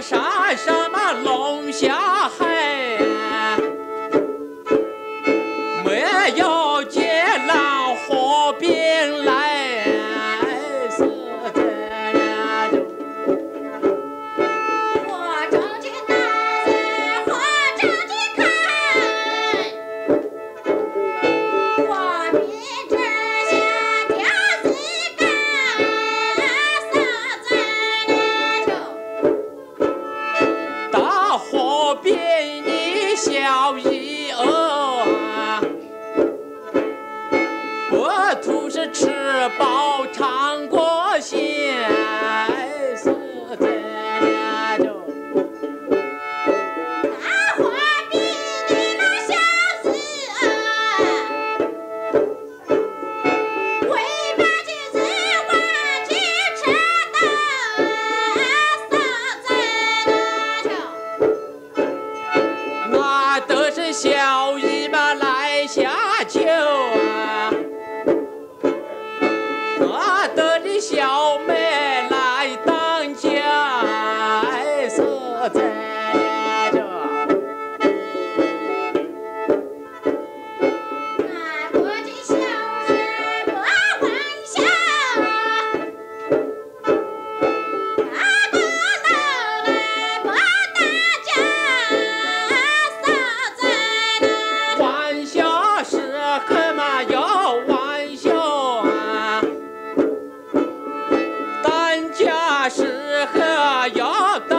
山上嘛龙虾海，没有。便你笑一额啊，我吐是吃饱茶。酒啊，喝得的小妹来当家，哎，实在。या